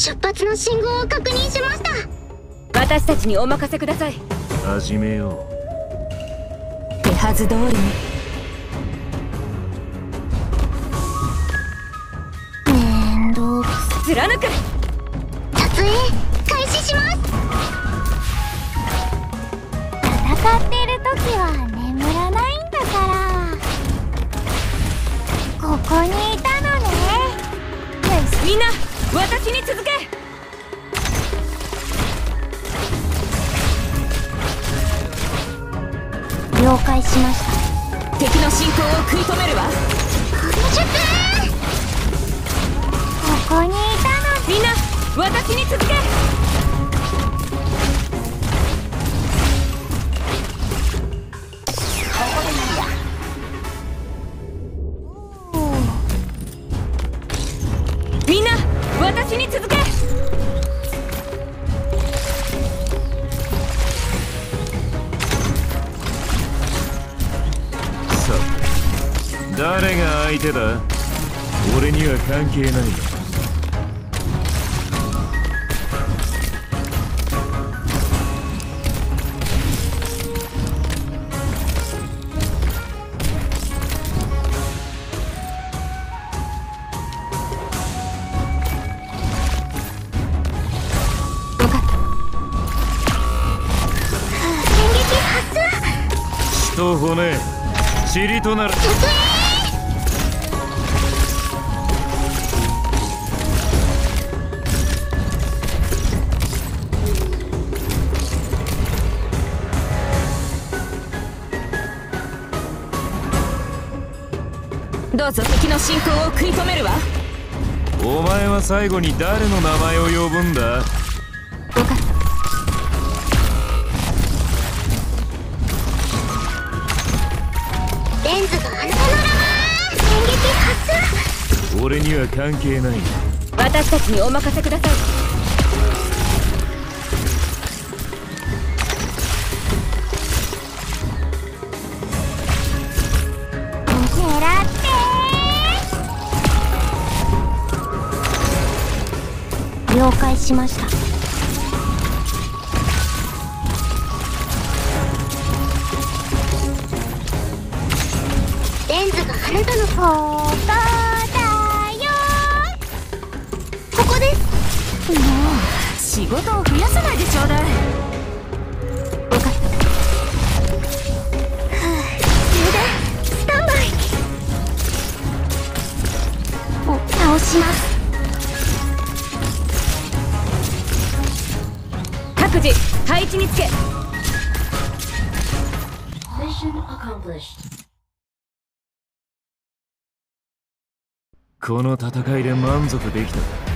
出発の信号を確認しました。私たちにお任せください。始めよ手はず通りに。面倒く貫く。撮影開始します。戦ってる時は眠らないんだから。ここにいたのね。みんな私に続け。了解しました。敵の進行を食い止めるわ。ここに。いる私に続け。さ誰が相手だ？俺には関係ないと骨塵となるどうぞ敵の進行を食い止めるわお前は最後に誰の名前を呼ぶんだ分かった俺には関係ない。私たちにお任せください。狙って。了解しました。レンズがあなたのこもう仕事を増やさないでちょうだい。分かった充電スタンバイ。お倒します。各自配置につけ。Mission accomplished. この戦いで満足できた。か